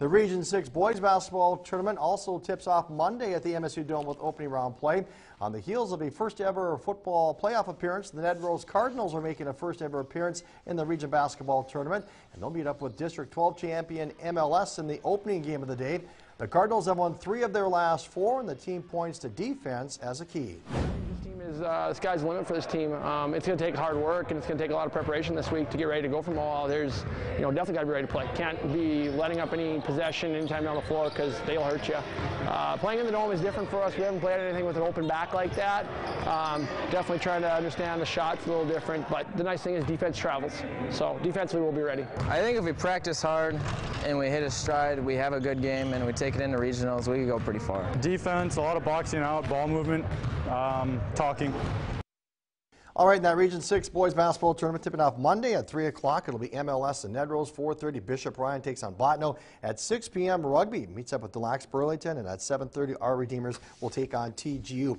The Region 6 boys basketball tournament also tips off Monday at the MSU Dome with opening round play. On the heels of a first ever football playoff appearance, the Nedrose Cardinals are making a first ever appearance in the region basketball tournament, and they'll meet up with District 12 champion MLS in the opening game of the day. The Cardinals have won three of their last four, and the team points to defense as a key is uh, the sky's the limit for this team. Um, it's going to take hard work and it's going to take a lot of preparation this week to get ready to go from all. There's, you know, definitely got to be ready to play. Can't be letting up any possession anytime down the floor because they'll hurt you. Uh, playing in the dome is different for us. We haven't played anything with an open back like that. Um, definitely trying to understand the shots a little different, but the nice thing is defense travels. So defensively we'll be ready. I think if we practice hard and we hit a stride, we have a good game, and we take it into regionals, we can go pretty far. Defense, a lot of boxing out, ball movement, um, talking. All right, that Region 6 boys basketball tournament tipping off Monday at 3 o'clock. It'll be MLS and Nedrose. 4.30, Bishop Ryan takes on Bottineau. At 6 p.m., Rugby meets up with Des Lacs Burlington. And at 7.30, our Redeemers will take on TGU.